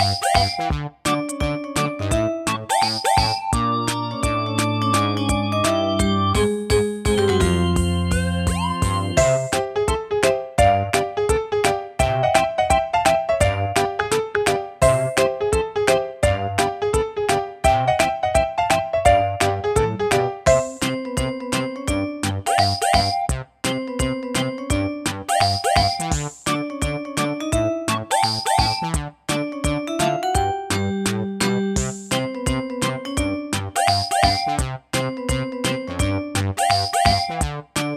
Bye. you